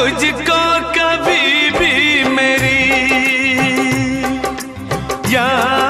तुझको कभी भी मेरी याद